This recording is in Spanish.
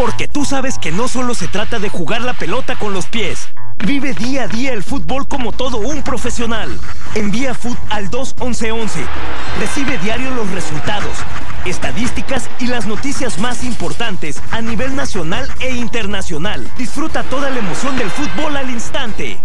Porque tú sabes que no solo se trata de jugar la pelota con los pies. Vive día a día el fútbol como todo un profesional. Envía Foot al 21111. Recibe diario los resultados, estadísticas y las noticias más importantes a nivel nacional e internacional. Disfruta toda la emoción del fútbol al instante.